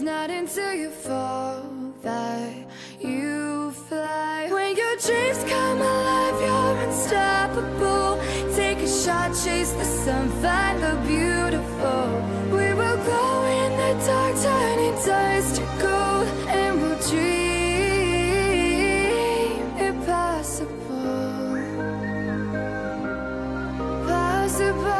It's not until you fall that you fly. When your dreams come alive, you're unstoppable. Take a shot, chase the sun, find the beautiful. We will glow in the dark, turning dust to gold, and we'll dream impossible possible.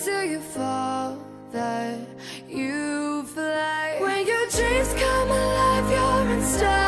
until you fall that you fly. When your dreams come alive, you're unstoppable.